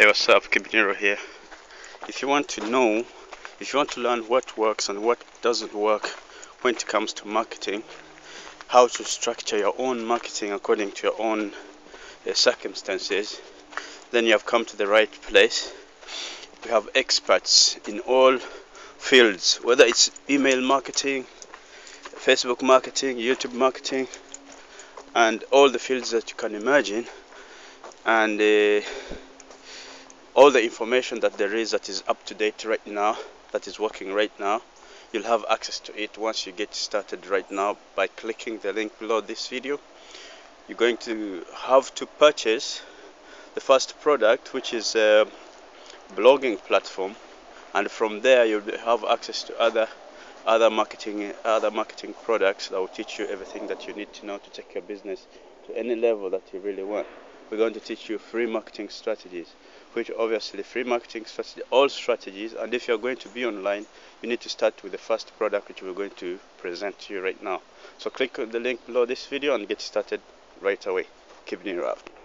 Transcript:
Hey what's up? Kibiniro here. If you want to know if you want to learn what works and what doesn't work when it comes to marketing how to structure your own marketing according to your own uh, circumstances then you have come to the right place. We have experts in all fields whether it's email marketing Facebook marketing YouTube marketing and all the fields that you can imagine. And uh, all the information that there is that is up to date right now that is working right now you'll have access to it once you get started right now by clicking the link below this video. You're going to have to purchase the first product which is a blogging platform and from there you'll have access to other other marketing other marketing products that will teach you everything that you need to know to take your business to any level that you really want. We're going to teach you free marketing strategies which obviously free marketing strategy all strategies and if you're going to be online you need to start with the first product which we're going to present to you right now. So click on the link below this video and get started right away. Keep it up